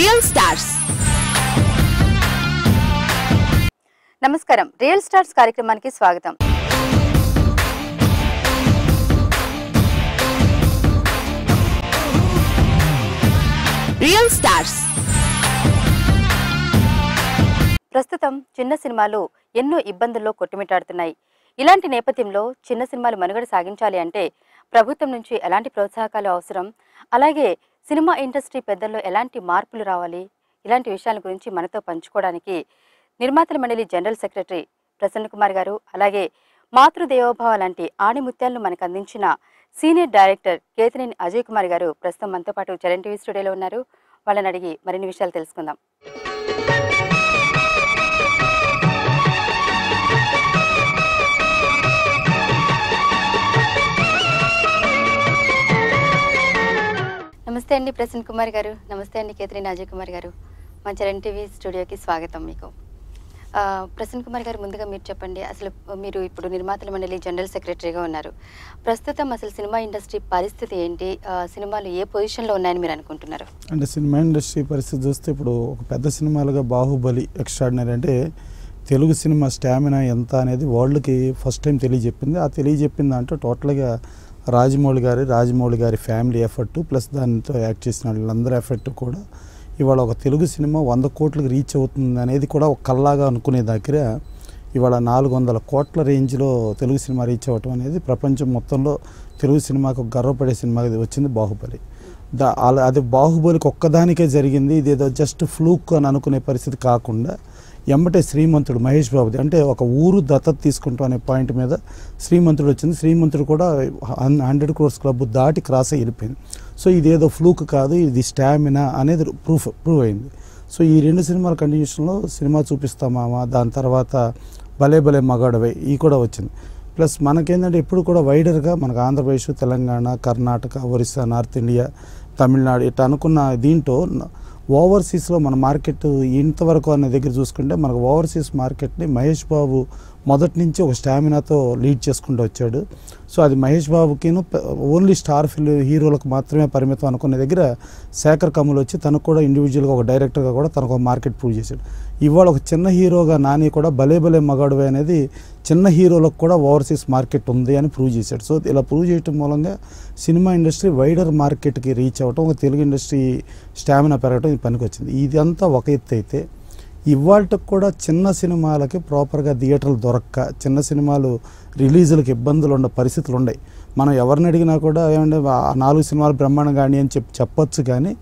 Real stars నమస్కారం. Real stars కార్యక్రమానికి స్వాగతం. రియల్ స్టార్స్ ప్రస్తుతం చిన్న సినిమాలు ఎన్నో ఇబ్బందుల్లో కొట్టుమిట్టాడుతున్నాయి. ఇలాంటి నేపథ్యంలో చిన్న సినిమాలు మనుగడ సాగించాలి అంటే ప్రభుత్వం నుంచి ఎలాంటి ప్రోత్సాహకాలు అవసరం? అలాగే సినిమా ఇండస్ట్రీ పెద్దల్లో ఎలాంటి మార్పులు రావాలి? ఇలాంటి విషయాల గురించి మనతో పంచుకోవడానికి నిర్మాతల మండలి జనరల్ సెక్రటరీ ప్రసన్న కుమార్ గారు అలాగే మాతృదేవోభావ లాంటి ఆణిముత్యాలను మనకు అందించిన సీనియర్ డైరెక్టర్ కేతినేని అజయ్ కుమార్ గారు ప్రస్తుతం మనతో పాటు చరణ్ టీవీ స్టూడియోలో ఉన్నారు. వాళ్ళని అడిగి మరిన్ని విషయాలు తెలుసుకుందాం. నమస్తే అండి ప్రసన్న కుమార్ గారు. నమస్తే అండి కేతరిని అజయ్ కుమార్ గారు. మా చరణ్ టీవీ స్టూడియోకి స్వాగతం మీకు. ప్రసన్న కుమార్ గారు ముందుగా మీరు చెప్పండి. అసలు మీరు ఇప్పుడు నిర్మాతల మండలి జనరల్ సెక్రటరీగా ఉన్నారు. ప్రస్తుతం అసలు సినిమా ఇండస్ట్రీ పరిస్థితి ఏంటి? సినిమాలు ఏ పొజిషన్లో ఉన్నాయని మీరు అనుకుంటున్నారు? అంటే సినిమా ఇండస్ట్రీ పరిస్థితి చూస్తే ఇప్పుడు ఒక పెద్ద సినిమాలుగా బాహుబలి ఎక్స్ట్రాడినరీ అంటే తెలుగు సినిమా స్టామినా ఎంత అనేది వరల్డ్కి ఫస్ట్ టైం తెలియజెప్పింది. ఆ తెలియజెప్పిన దాంట్లో టోటల్గా రాజమౌళి గారి రాజమౌళి గారి ఫ్యామిలీ ఎఫర్ట్ ప్లస్ దానితో యాక్ట్ చేసిన వాళ్ళందరి ఎఫర్ట్ కూడా ఇవాళ ఒక తెలుగు సినిమా వంద కోట్లకు రీచ్ అవుతుంది అనేది కూడా ఒక కల్లాగా అనుకునే దగ్గర ఇవాళ నాలుగు వందల కోట్ల రేంజ్లో తెలుగు సినిమా రీచ్ అవ్వటం అనేది ప్రపంచం మొత్తంలో తెలుగు సినిమాకు గర్వపడే సినిమా వచ్చింది బాహుబలి. దా అలా అది బాహుబలికి ఒక్కదానికే జరిగింది. ఇదేదో జస్ట్ ఫ్లూక్ అని అనుకునే పరిస్థితి కాకుండా ఎమ్మటే శ్రీమంతుడు మహేష్ బాబుది. అంటే ఒక ఊరు దత్తత తీసుకుంటాం అనే పాయింట్ మీద శ్రీమంతుడు వచ్చింది. శ్రీమంతుడు కూడా హండ్రెడ్ క్రోర్స్ క్లబ్ దాటి క్రాస్ అయ్యి వెళ్ళిపోయింది. సో ఇదేదో ఫ్లూక్ కాదు ఇది స్టామినా అనేది ప్రూఫ్ ప్రూవ్ అయింది. సో ఈ రెండు సినిమాల కంటిన్యూషన్లో సినిమా చూపిస్తామా దాని తర్వాత భలే భలే మగాడవే ఈ కూడా వచ్చింది. ప్లస్ మనకేంటంటే ఎప్పుడు కూడా వైడర్గా మనకు ఆంధ్రప్రదేశ్ తెలంగాణ కర్ణాటక ఒరిస్సా నార్త్ ఇండియా తమిళనాడు ఇట్లా అనుకున్న దీంట్లో ఓవర్సీస్లో మన మార్కెట్ ఇంతవరకు అనే దగ్గర చూసుకుంటే మనకు ఓవర్సీస్ మార్కెట్ని మహేష్ బాబు మొదటి నుంచి ఒక స్టామినాతో లీడ్ చేసుకుంటూ వచ్చాడు. సో అది మహేష్ బాబుకిను ఓన్లీ స్టార్ ఫిల్ హీరోలకు మాత్రమే పరిమితం అనుకునే దగ్గర శేఖర్ కమల్ వచ్చి తనకు కూడా ఇండివిజువల్గా ఒక డైరెక్టర్గా కూడా తనకు ఒక మార్కెట్ ప్రూవ్ చేశాడు. ఇవాళ ఒక చిన్న హీరోగా నాని కూడా భలే భలే మగాడువే అనేది చిన్న హీరోలకు కూడా ఓవర్సీస్ మార్కెట్ ఉంది అని ప్రూవ్ చేశాడు. సో ఇలా ప్రూవ్ చేయటం మూలంగా సినిమా ఇండస్ట్రీ వైడర్ మార్కెట్కి రీచ్ అవ్వటం ఒక తెలుగు ఇండస్ట్రీ స్టామినా పెరగటం ఇది పనికొచ్చింది. ఇదంతా ఒక ఎత్తు అయితే ఇవాళకి కూడా చిన్న సినిమాలకి ప్రాపర్గా థియేటర్లు దొరక్క చిన్న సినిమాలు రిలీజులకు ఇబ్బందులు ఉండే పరిస్థితులు ఉన్నాయి మనం ఎవరిని అడిగినా కూడా ఏమంటే నాలుగు సినిమాలు బ్రహ్మాండం కానీ అని చెప్పి చెప్పొచ్చు కానీ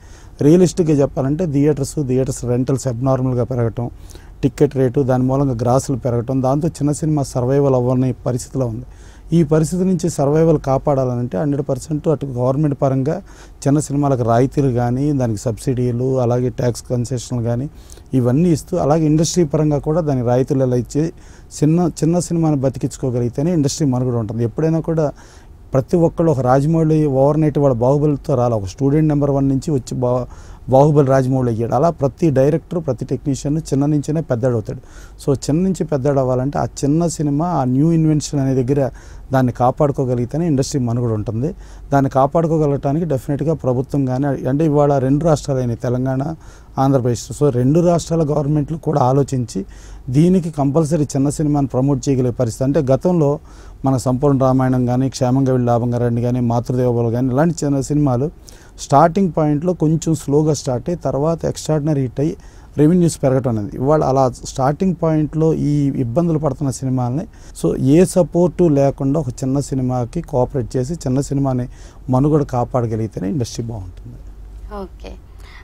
రియలిస్టిక్గా చెప్పాలంటే థియేటర్స్ థియేటర్స్ రెంటల్స్ అబ్నార్మల్గా పెరగటం టికెట్ రేటు దాని మూలంగా గ్రాసులు పెరగటం దాంతో చిన్న సినిమా సర్వైవల్ అవ్వని పరిస్థితిలో ఉంది. ఈ పరిస్థితి నుంచి సర్వైవల్ కాపాడాలంటే హండ్రెడ్ పర్సెంట్ అటు గవర్నమెంట్ పరంగా చిన్న సినిమాలకు రాయితీలు కానీ దానికి సబ్సిడీలు అలాగే ట్యాక్స్ కన్సెషన్లు కానీ ఇవన్నీ ఇస్తూ అలాగే ఇండస్ట్రీ పరంగా కూడా దానికి రాయితీలు ఎలా ఇచ్చి చిన్న చిన్న సినిమాని బతికించుకోగలిగితేనే ఇండస్ట్రీ మనుగడ ఉంటుంది. ఎప్పుడైనా కూడా ప్రతి ఒక్కళ్ళు ఒక రాజమౌళి ఓవర్ నైట్ వాళ్ళ బాహుబలితో రాలి ఒక స్టూడెంట్ నెంబర్ వన్ నుంచి వచ్చి బా బాహుబలి రాజమౌళి అయ్యాడు. అలా ప్రతి డైరెక్టర్ ప్రతి టెక్నీషియన్ చిన్న నుంచినే పెద్దడవుతాడు. సో చిన్న నుంచి పెద్దాడు అవ్వాలంటే ఆ చిన్న సినిమా ఆ న్యూ ఇన్వెన్షన్ అనే దగ్గర దాన్ని కాపాడుకోగలిగితేనే ఇండస్ట్రీ మనుగడ ఉంటుంది. దాన్ని కాపాడుకోగలగటానికి డెఫినెట్గా ప్రభుత్వం కానీ అంటే ఇవాళ రెండు రాష్ట్రాలైన తెలంగాణ ఆంధ్రప్రదేశ్. సో రెండు రాష్ట్రాల గవర్నమెంట్లు కూడా ఆలోచించి దీనికి కంపల్సరీ చిన్న సినిమాని ప్రమోట్ చేయగలిగే పరిస్థితి. అంటే గతంలో మన సంపూర్ణ రామాయణం కానీ క్షేమంగా వెళ్ళి లాభంగా రండి కానీ మాతృదేవబలు కానీ ఇలాంటి చిన్న సినిమాలు స్టార్టింగ్ పాయింట్లో కొంచెం స్లోగా స్టార్ట్ అయ్యి తర్వాత ఎక్స్ట్రాడినరీ హిట్ అయ్యి రెవెన్యూస్ పెరగటం అనేది. ఇవాళ అలా స్టార్టింగ్ పాయింట్లో ఈ ఇబ్బందులు పడుతున్న సినిమాల్ని సో ఏ సపోర్టు లేకుండా ఒక చిన్న సినిమాకి కోఆపరేట్ చేసి చిన్న సినిమాని మనుగడ కాపాడగలిగితేనే ఇండస్ట్రీ బాగుంటుంది. ఓకే.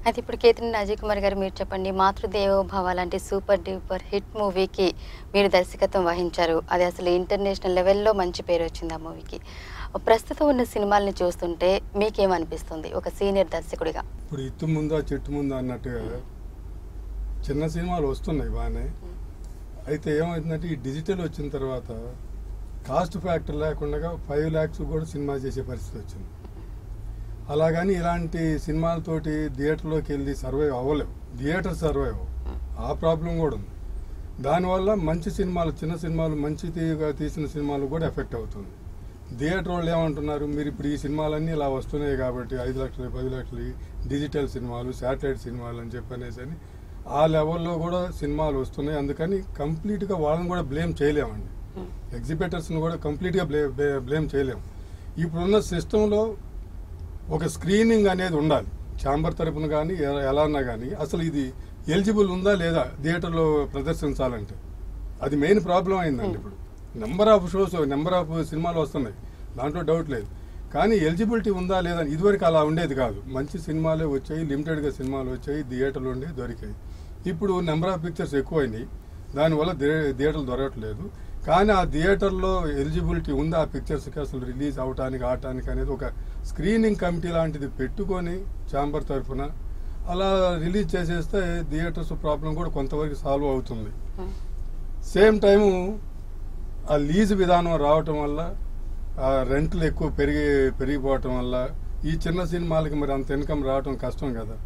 అయితే ఇప్పుడు కేతిని అజయ్ కుమార్ గారు మీరు చెప్పండి మాతృదేవోభావ లాంటి సూపర్ డూపర్ హిట్ మూవీకి మీరు దర్శకత్వం వహించారు. అది అసలు ఇంటర్నేషనల్ లెవెల్లో మంచి పేరు వచ్చింది ఆ మూవీకి. ప్రస్తుతం ఉన్న సినిమాల్ని చూస్తుంటే మీకేమనిపిస్తుంది? ఒక సీనియర్ దర్శకుడిగా. ఇప్పుడు ఇత్తు ముందా చెట్టు ముందా అన్నట్టుగా చిన్న సినిమాలు వస్తున్నాయి బాగానే. అయితే ఏమవుతుందంటే ఈ డిజిటల్ వచ్చిన తర్వాత కాస్ట్ ఫ్యాక్టర్ లేకుండా ఫైవ్ ల్యాక్స్ కూడా సినిమా చేసే పరిస్థితి వచ్చింది. అలాగని ఇలాంటి సినిమాలతోటి థియేటర్లోకి వెళ్ళి సర్వైవ్ అవ్వలేవు. థియేటర్ సర్వైవ్ ఆ ప్రాబ్లం కూడా ఉంది. దానివల్ల మంచి సినిమాలు చిన్న సినిమాలు మంచి తీయగా తీసిన సినిమాలు కూడా ఎఫెక్ట్ అవుతుంది. థియేటర్ వాళ్ళు ఏమంటున్నారు? మీరు ఇప్పుడు ఈ సినిమాలన్నీ ఇలా వస్తున్నాయి కాబట్టి ఐదు లక్షలు పది లక్షలు డిజిటల్ సినిమాలు శాటిలైట్ సినిమాలు అని చెప్పనేసి అని ఆ లెవెల్లో కూడా సినిమాలు వస్తున్నాయి. అందుకని కంప్లీట్గా వాళ్ళని కూడా బ్లేమ్ చేయలేమండి. ఎగ్జిబిటర్స్ని కూడా కంప్లీట్గా బ్లే బ్లేమ్ చేయలేము ఇప్పుడున్న సిస్టంలో ఒక స్క్రీనింగ్ అనేది ఉండాలి. ఛాంబర్ తరపున కానీ ఎలా కానీ అసలు ఇది ఎలిజిబుల్ ఉందా లేదా థియేటర్లో ప్రదర్శించాలంటే? అది మెయిన్ ప్రాబ్లం అయిందండి ఇప్పుడు. Number of shows number of సినిమాలు వస్తున్నాయి. దాంట్లో డౌట్ లేదు. కానీ ఎలిజిబిలిటీ ఉందా లేదా అని ఇదివరకు అలా ఉండేది కాదు. మంచి సినిమాలే వచ్చాయి లిమిటెడ్గా సినిమాలు వచ్చాయి థియేటర్లు ఉండే దొరికాయి. ఇప్పుడు నెంబర్ ఆఫ్ పిక్చర్స్ ఎక్కువైనాయి. దానివల్ల థియే- థియేటర్లు దొరకట్లేదు. కానీ ఆ థియేటర్లో ఎలిజిబిలిటీ ఉందా ఆ పిక్చర్స్కి అసలు రిలీజ్ అవటానికి ఆడటానికి అనేది ఒక స్క్రీనింగ్ కమిటీ లాంటిది పెట్టుకొని ఛాంబర్ తరఫున అలా రిలీజ్ చేసేస్తే థియేటర్స్ ప్రాబ్లం కూడా కొంతవరకు సాల్వ్ అవుతుంది. సేమ్ టైము ఆ లీజు విధానం రావటం వల్ల రెంట్లు ఎక్కువ పెరిగి పెరిగిపోవటం వల్ల ఈ చిన్న సినిమాలకి మరి అంత ఇన్కమ్ రావటం కష్టం కదా.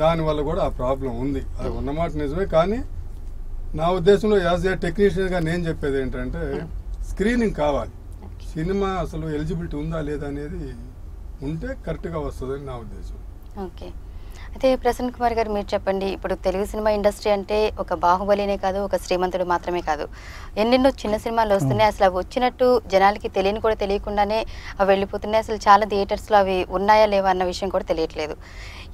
దానివల్ల కూడా ఆ ప్రాబ్లం ఉంది. అది ఉన్నమాట నిజమే కానీ నా ఉద్దేశంలో యాజ్ ఏ టెక్నీషియన్గా నేను చెప్పేది ఏంటంటే స్క్రీనింగ్ కావాలి. సినిమా అసలు ఎలిజిబిలిటీ ఉందా లేదా అనేది ఉంటే కరెక్ట్గా వస్తుందని నా ఉద్దేశం. ఓకే. అయితే ప్రసన్న కుమార్ గారు మీరు చెప్పండి ఇప్పుడు తెలుగు సినిమా ఇండస్ట్రీ అంటే ఒక బాహుబలినే కాదు ఒక శ్రీమంతుడు మాత్రమే కాదు. ఎన్నెన్నో చిన్న సినిమాలు వస్తున్నాయి అసలు అవి వచ్చినట్టు జనాలకి తెలియని కూడా తెలియకుండానే అవి వెళ్ళిపోతున్నాయి. అసలు చాలా థియేటర్స్లో అవి ఉన్నాయా లేవా అన్న విషయం కూడా తెలియట్లేదు.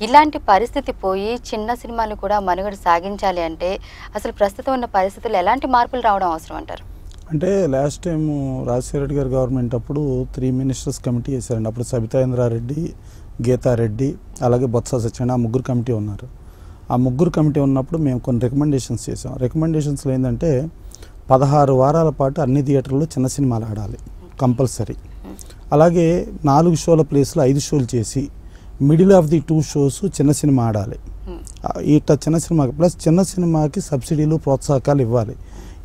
ఇలాంటి పరిస్థితి పోయి చిన్న సినిమాలు కూడా మనుగడ సాగించాలి అంటే అసలు ప్రస్తుతం ఉన్న పరిస్థితుల్లో ఎలాంటి మార్పులు రావడం అవసరం అంటారు? అంటే లాస్ట్ టైం రాజశేఖర రెడ్డి గారి గవర్నమెంట్ అప్పుడు త్రీ మినిస్టర్స్ కమిటీ వేశారండి అప్పుడు సబితాయింద్రారెడ్డి గీతారెడ్డి అలాగే బొత్స సత్యనారాయణ ఆ ముగ్గురు కమిటీ ఉన్నారు. ఆ ముగ్గురు కమిటీ ఉన్నప్పుడు మేము కొన్ని రికమెండేషన్స్ చేసాం రికమెండేషన్స్లో ఏంటంటే పదహారు వారాల పాటు అన్ని థియేటర్లో చిన్న సినిమాలు ఆడాలి కంపల్సరీ అలాగే నాలుగు షోల ప్లేస్లో ఐదు షోలు చేసి middle of the two shows చిన్న సినిమా ఆడాలి. ఇట్లా చిన్న సినిమాకి ప్లస్ చిన్న సినిమాకి సబ్సిడీలు ప్రోత్సాహకాలు ఇవ్వాలి.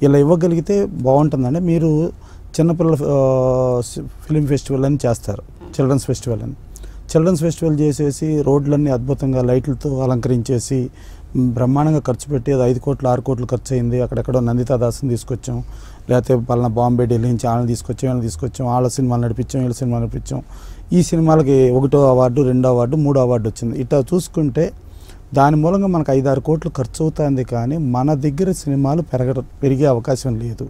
ఇలా ఇవ్వగలిగితే బాగుంటుందండి. మీరు చిన్నపిల్లల ఫిలిం ఫెస్టివల్ అని చేస్తారు చిల్డ్రన్స్ ఫెస్టివల్ అని చిల్డ్రన్స్ ఫెస్టివల్ చేసేసి రోడ్లన్నీ అద్భుతంగా లైట్లతో అలంకరించేసి బ్రహ్మాండంగా ఖర్చు పెట్టి అది ఐదు కోట్లు ఆరు కోట్లు ఖర్చు అయింది అక్కడెక్కడో నందితా దాస్ని తీసుకొచ్చాం. లేకపోతే పలానా బాంబే ఢిల్లీ నుంచి వాళ్ళని తీసుకొచ్చాం వీళ్ళని తీసుకొచ్చాం. వాళ్ళ సినిమాలు నడిపించాం వీళ్ళ సినిమాలు నడిపించాం. ఈ సినిమాలకి ఒకటో అవార్డు రెండో అవార్డు మూడో అవార్డు వచ్చింది. ఇట్లా చూసుకుంటే దాని మూలంగా మనకు ఐదారు కోట్లు ఖర్చు అవుతుంది కానీ మన దగ్గర సినిమాలు పెరగ పెరిగే అవకాశం లేదు.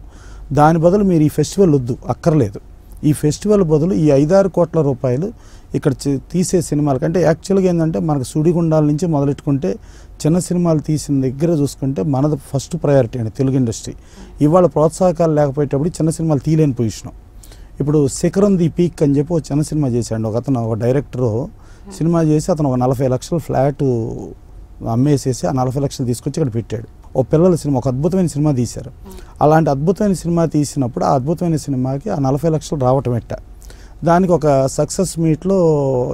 దాని బదులు మీరు ఈ ఫెస్టివల్ వద్దు అక్కర్లేదు. ఈ ఫెస్టివల్ బదులు ఈ ఐదారు కోట్ల రూపాయలు ఇక్కడ తీసే సినిమాలకి అంటే యాక్చువల్గా ఏంటంటే మనకు సుడిగుండాల నుంచి మొదలెట్టుకుంటే చిన్న సినిమాలు తీసిన దగ్గర చూసుకుంటే మనది ఫస్ట్ ప్రయారిటీ అండి తెలుగు ఇండస్ట్రీ. ఇవాళ ప్రోత్సాహకాలు లేకపోయేటప్పుడు చిన్న సినిమాలు తీయలేని పొజిషన్. ఇప్పుడు శిఖరం ది పీక్ అని చెప్పి ఒక చిన్న సినిమా చేశాడు ఒక అతను ఒక డైరెక్టరు సినిమా చేసి అతను ఒక నలభై లక్షల ఫ్లాట్ అమ్మేసేసి ఆ నలభై లక్షలు తీసుకొచ్చి ఇక్కడ పెట్టాడు. ఓ పిల్లల సినిమా ఒక అద్భుతమైన సినిమా తీశారు. అలాంటి అద్భుతమైన సినిమా తీసినప్పుడు ఆ అద్భుతమైన సినిమాకి ఆ నలభై లక్షలు రావటం ఎట్ట దానికి ఒక సక్సెస్ మీట్లో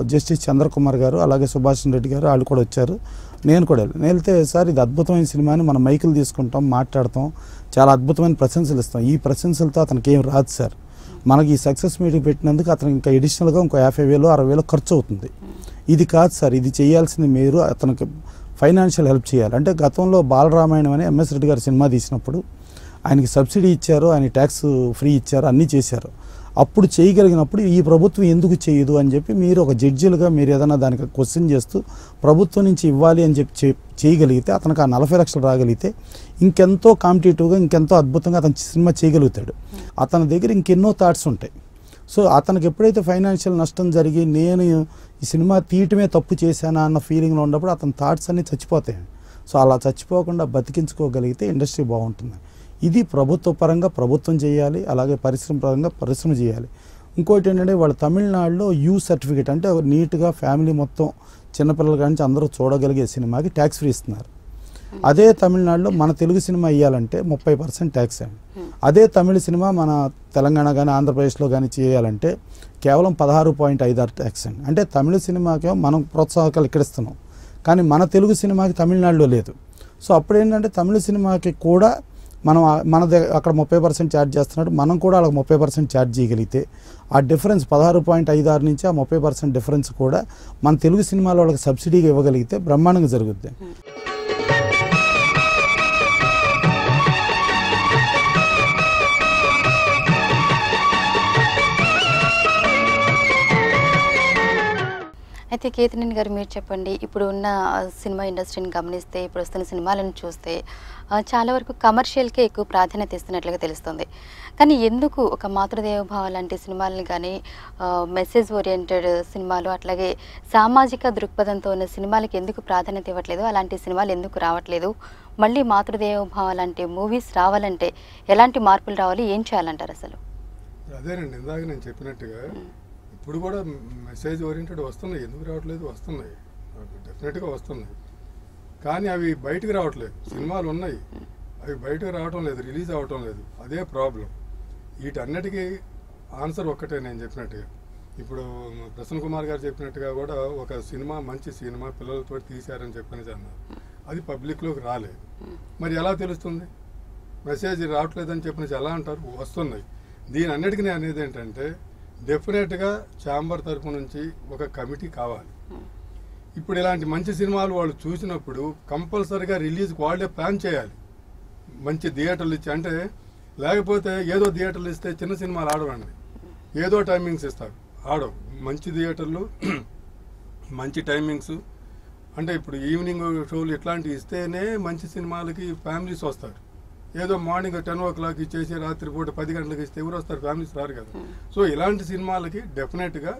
జస్టిస్ చంద్రకుమార్ గారు అలాగే సుభాష్ రెడ్డి గారు వాళ్ళు కూడా వచ్చారు. నేను కూడా వెళ్ళి నేను వెళ్తే సార్ ఇది అద్భుతమైన సినిమాని మనం మైకులు తీసుకుంటాం మాట్లాడతాం చాలా అద్భుతమైన ప్రశంసలు ఇస్తాం. ఈ ప్రశంసలతో అతనికి ఏం రాదు సార్. మనకి ఈ సక్సెస్ మీటింగ్ పెట్టినందుకు అతనికి ఇంకా ఎడిషనల్గా ఇంకో యాభై వేలు అరవై వేలు ఖర్చు అవుతుంది. ఇది కాదు సార్. ఇది చేయాల్సింది మీరు. అతనికి ఫైనాన్షియల్ హెల్ప్ చేయాలి. అంటే గతంలో బాలరామాయణం అని ఎంఎస్ రెడ్డి గారు సినిమా తీసినప్పుడు ఆయనకి సబ్సిడీ ఇచ్చారు ఆయన ట్యాక్స్ ఫ్రీ ఇచ్చారు అన్నీ చేశారు. అప్పుడు చేయగలిగినప్పుడు ఈ ప్రభుత్వం ఎందుకు చేయదు అని చెప్పి మీరు ఒక జడ్జిలుగా మీరు ఏదైనా దానికి క్వశ్చన్ చేస్తూ ప్రభుత్వం నుంచి ఇవ్వాలి అని చెప్పి చేయగలిగితే అతనికి ఆ నలభై లక్షలు రాగలిగితే ఇంకెంతో కాంపిటేటివ్గా ఇంకెంతో అద్భుతంగా అతను సినిమా చేయగలుగుతాడు. అతని దగ్గర ఇంకెన్నో థాట్స్ ఉంటాయి. సో అతనికి ఎప్పుడైతే ఫైనాన్షియల్ నష్టం జరిగి నేను ఈ సినిమా తీయటమే తప్పు చేశానా అన్న ఫీలింగ్లో ఉన్నప్పుడు అతని థాట్స్ అన్నీ చచ్చిపోతాయి. సో అలా చచ్చిపోకుండా బతికించుకోగలిగితే ఇండస్ట్రీ బాగుంటుంది. ఇది ప్రభుత్వ పరంగా ప్రభుత్వం చేయాలి అలాగే పరిశ్రమ పరంగా పరిశ్రమ చేయాలి. ఇంకోటి ఏంటంటే వాళ్ళు తమిళనాడులో యూ సర్టిఫికేట్ అంటే నీట్గా ఫ్యామిలీ మొత్తం చిన్నపిల్లల నుంచి అందరూ చూడగలిగే సినిమాకి ట్యాక్స్ ఫ్రీ ఇస్తున్నారు. అదే తమిళనాడులో మన తెలుగు సినిమా ఇవ్వాలంటే ముప్పై పర్సెంట్ ట్యాక్స్ అండి. అదే తమిళ సినిమా మన తెలంగాణ కానీ ఆంధ్రప్రదేశ్లో కానీ చేయాలంటే కేవలం పదహారు పాయింట్ ఐదు ఆరు ట్యాక్స్ అండి. అంటే తమిళ సినిమాకి మనం ప్రోత్సాహకాలు ఇక్కడ ఇస్తున్నాం కానీ మన తెలుగు సినిమాకి తమిళనాడులో లేదు. సో అప్పుడు ఏంటంటే తమిళ సినిమాకి కూడా మనం మన దగ్గర అక్కడ ముప్పై పర్సెంట్ ఛార్జ్ చేస్తున్నట్టు మనం కూడా వాళ్ళకి ముప్పై పర్సెంట్ ఛార్జ్ చేయగలిగితే ఆ డిఫరెన్స్ పదహారు పాయింట్ ఐదు ఆరు నుంచి ఆ ముప్పై పర్సెంట్ డిఫరెన్స్ కూడా మన తెలుగు సినిమాలో వాళ్ళకి సబ్సిడీగా ఇవ్వగలిగితే బ్రహ్మాండంగా జరుగుద్ది. అయితే కేతినేని గారు మీరు చెప్పండి ఇప్పుడు ఉన్న సినిమా ఇండస్ట్రీని గమనిస్తే ఇప్పుడు వస్తున్న సినిమాలను చూస్తే చాలా వరకు కమర్షియల్కే ఎక్కువ ప్రాధాన్యత ఇస్తున్నట్లుగా తెలుస్తుంది. కానీ ఎందుకు ఒక మాతృదేవభావ లాంటి సినిమాలని కానీ మెసేజ్ ఓరియంటెడ్ సినిమాలు అట్లాగే సామాజిక దృక్పథంతో ఉన్న సినిమాలకి ఎందుకు ప్రాధాన్యత ఇవ్వట్లేదు అలాంటి సినిమాలు ఎందుకు రావట్లేదు మళ్ళీ మాతృదేవభావ లాంటి మూవీస్ రావాలంటే ఎలాంటి మార్పులు రావాలి ఏం చేయాలంటారు అసలు? అదేనండి ఇందాక నేను చెప్పినట్టుగా ఇప్పుడు కూడా మెసేజ్ ఓరియంటెడ్ వస్తున్నాయి. ఎందుకు రావట్లేదు? వస్తున్నాయి. డెఫినెట్గా వస్తున్నాయి. కానీ అవి బయటకు రావట్లేదు. సినిమాలు ఉన్నాయి. అవి బయటకు రావటం లేదు. రిలీజ్ అవ్వటం లేదు. అదే ప్రాబ్లం వీటన్నిటికీ ఆన్సర్ ఒక్కటే నేను చెప్పినట్టుగా. ఇప్పుడు ప్రసన్న కుమార్ గారు చెప్పినట్టుగా కూడా ఒక సినిమా మంచి సినిమా పిల్లలతో తీశారని చెప్పనేసి అన్నారు. అది పబ్లిక్లోకి రాలేదు. మరి ఎలా తెలుస్తుంది? మెసేజ్ రావట్లేదని చెప్పినసి ఎలా అంటారు? వస్తున్నాయి. దీని అన్నిటికీ నేను అనేది ఏంటంటే డెఫినెట్గా ఛాంబర్ తరపు నుంచి ఒక కమిటీ కావాలి. ఇప్పుడు ఇలాంటి మంచి సినిమాలు వాళ్ళు చూసినప్పుడు కంపల్సరిగా రిలీజ్ వాళ్ళే ప్లాన్ చేయాలి. మంచి థియేటర్లు ఇచ్చి అంటే లేకపోతే ఏదో థియేటర్లు ఇస్తే చిన్న సినిమాలు ఆడవండి. ఏదో టైమింగ్స్ ఇస్తారు. ఆడవు. మంచి థియేటర్లు మంచి టైమింగ్స్. అంటే ఇప్పుడు ఈవినింగ్ షోలు ఇట్లాంటివి ఇస్తేనే మంచి సినిమాలకి ఫ్యామిలీస్ వస్తారు. ఏదో మార్నింగ్ టెన్ ఓ క్లాక్ ఇచ్చేసి రాత్రి పూట పది గంటలకు ఇస్తే ఎవరు వస్తారు? ఫ్యామిలీస్ రారు కదా. సో ఇలాంటి సినిమాలకి డెఫినెట్గా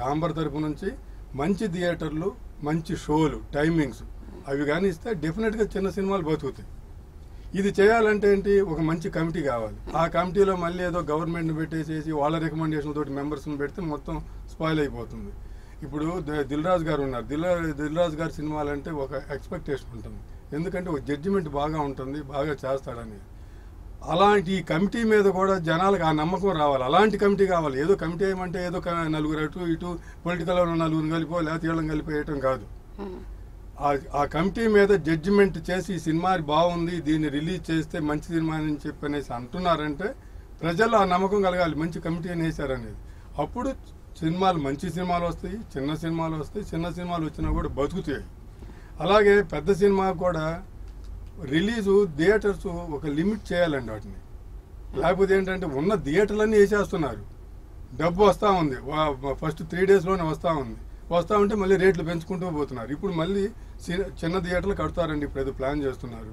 చాంబర్ తరపు నుంచి మంచి థియేటర్లు మంచి షోలు టైమింగ్స్ అవి కానీ ఇస్తే డెఫినెట్గా చిన్న సినిమాలు బతుకుతాయి. ఇది చేయాలంటే ఏంటి? ఒక మంచి కమిటీ కావాలి. ఆ కమిటీలో మళ్ళీ ఏదో గవర్నమెంట్ పెట్టేసేసి వాళ్ళ రికమెండేషన్ తోటి మెంబర్స్ని పెడితే మొత్తం స్పాయిల్ అయిపోతుంది. ఇప్పుడు ద- దిల్ రాజు గారు ఉన్నారు. దిల్ దిల్ రాజు గారి సినిమాలంటే ఒక ఎక్స్పెక్టేషన్ ఉంటుంది. ఎందుకంటే ఒక జడ్జిమెంట్ బాగా ఉంటుంది బాగా చేస్తాడని. అలాంటి ఈ కమిటీ మీద కూడా జనాలకు ఆ నమ్మకం రావాలి. అలాంటి కమిటీ కావాలి. ఏదో కమిటీ ఏమంటే ఏదో నలుగురు అటు ఇటు పొలిటికల్ నలుగురు కలిపో లేకపోతే ఏళ్ళని కలిపేయటం కాదు. ఆ- ఆ కమిటీ మీద జడ్జిమెంట్ చేసి ఈ సినిమా బాగుంది దీన్ని రిలీజ్ చేస్తే మంచి సినిమా అని చెప్పి అనేసి అంటున్నారంటే ప్రజల్లో ఆ నమ్మకం కలగాలి. మంచి కమిటీ అని వేశారనేది. అప్పుడు సినిమాలు మంచి సినిమాలు వస్తాయి చిన్న సినిమాలు వస్తాయి చిన్న సినిమాలు వచ్చినా కూడా బతుకుతాయి. అలాగే పెద్ద సినిమా కూడా రిలీజు థియేటర్స్ ఒక లిమిట్ చేయాలండి వాటిని. లేకపోతే ఏంటంటే ఉన్న థియేటర్లన్నీ వేసేస్తున్నారు. డబ్బు వస్తూ ఉంది. ఫస్ట్ త్రీ డేస్లోనే వస్తూ ఉంది. వస్తూ ఉంటే మళ్ళీ రేట్లు పెంచుకుంటూ పోతున్నారు. ఇప్పుడు మళ్ళీ చిన్న థియేటర్లు కడతారండి ఇప్పుడు ఏదో ప్లాన్ చేస్తున్నారు.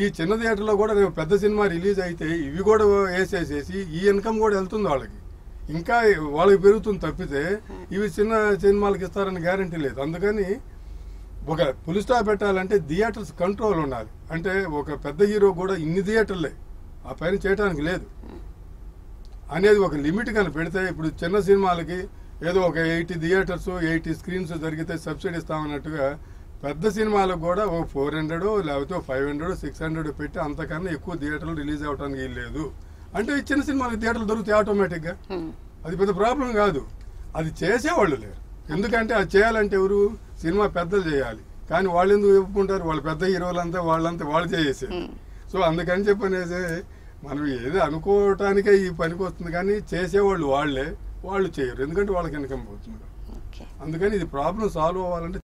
ఈ చిన్న థియేటర్లో కూడా రేపు పెద్ద సినిమా రిలీజ్ అయితే ఇవి కూడా వేసేసేసి ఈ ఇన్కమ్ కూడా వెళ్తుంది వాళ్ళకి. ఇంకా వాళ్ళకి పెరుగుతుంది తప్పితే ఇవి చిన్న సినిమాలకు ఇస్తారని గ్యారంటీ లేదు. అందుకని ఒక పులి స్టాప్ పెట్టాలంటే థియేటర్స్ కంట్రోల్ ఉండాలి. అంటే ఒక పెద్ద హీరో కూడా ఇన్ని థియేటర్లే ఆ పైన చేయడానికి లేదు. అనేది ఒక లిమిట్ కానీ పెడితే ఇప్పుడు చిన్న సినిమాలకి ఏదో ఒక ఎయిటీ థియేటర్స్ ఎయిటీ స్క్రీన్స్ జరిగితే సబ్సిడీ ఇస్తామన్నట్టుగా పెద్ద సినిమాలకు కూడా ఒక ఫోర్ హండ్రెడ్ లేకపోతే ఫైవ్ హండ్రెడ్ సిక్స్ హండ్రెడ్ పెట్టి అంతకన్నా ఎక్కువ థియేటర్లు రిలీజ్ అవ్వడానికి లేదు. అంటే చిన్న సినిమాలకు థియేటర్లు దొరుకుతాయి ఆటోమేటిక్గా. అది పెద్ద ప్రాబ్లం కాదు. అది చేసేవాళ్ళు లేరు. ఎందుకంటే అది చేయాలంటే ఎవరు? సినిమా పెద్దలు చేయాలి. కానీ వాళ్ళు ఎందుకు ఒప్పుకుంటారు వాళ్ళ పెద్ద హీరోలంతా వాళ్ళంతా వాళ్ళు చేసేసారు సో అందుకని చెప్పనేసి మనం ఏదో అనుకోవటానికే ఈ పనికి వస్తుంది కానీ చేసేవాళ్ళు వాళ్ళే. వాళ్ళు చేయరు. ఎందుకంటే వాళ్ళకి ఇన్కమ్ పోతుంది. అందుకని ఇది ప్రాబ్లం సాల్వ్ అవ్వాలంటే